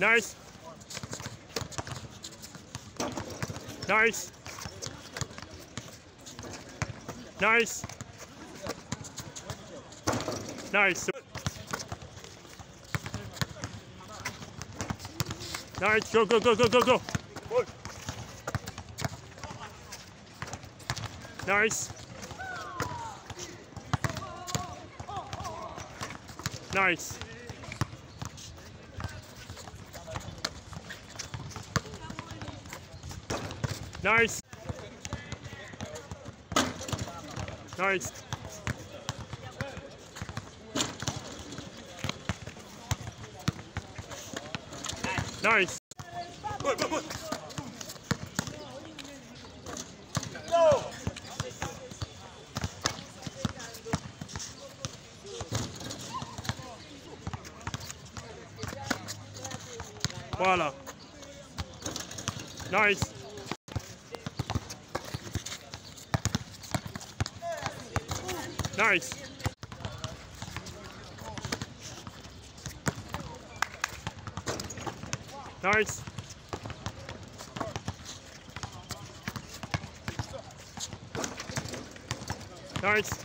Nice. Nice. Nice. Nice. Nice. Go, go, go, go, go, go. Nice. Nice. Nice. Nice. Nice. Voilà. Nice. Nice. Nice. Nice.